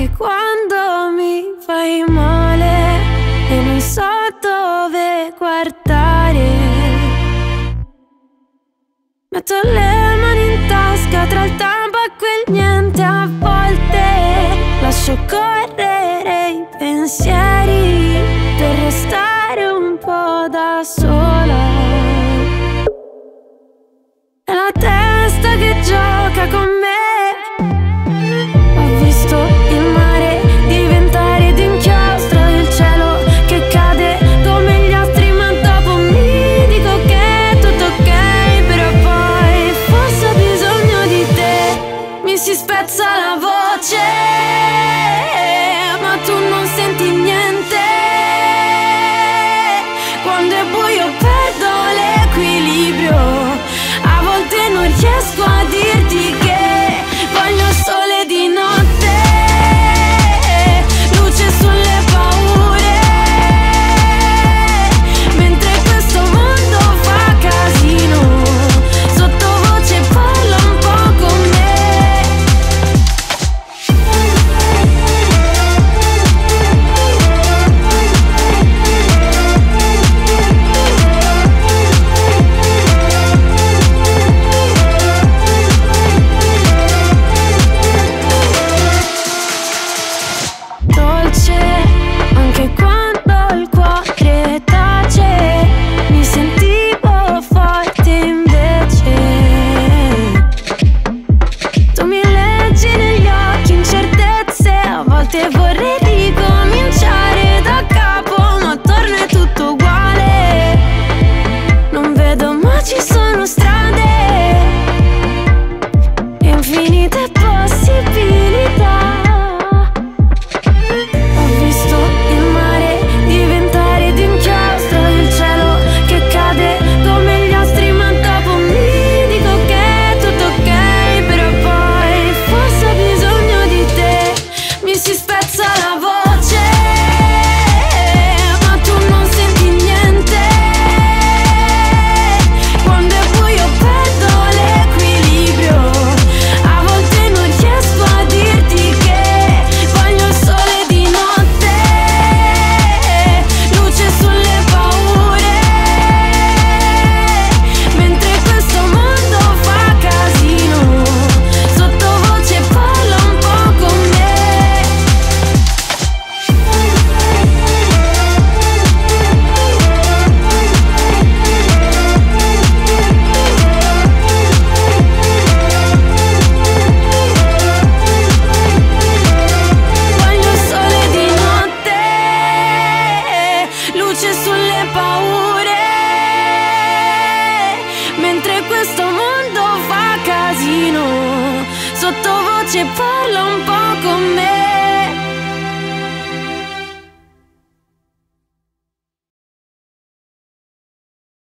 che quando mi fai male e non so dove guardare, metto le mani in tasca tra il tabacco e il niente a volte, lascio correre i pensieri per restare un po' da sola. È la testa che gioca con spezza la voce, ma tu non senti niente. touch you so luce sulle paure. Mentre questo mondo fa casino, sottovoce poi.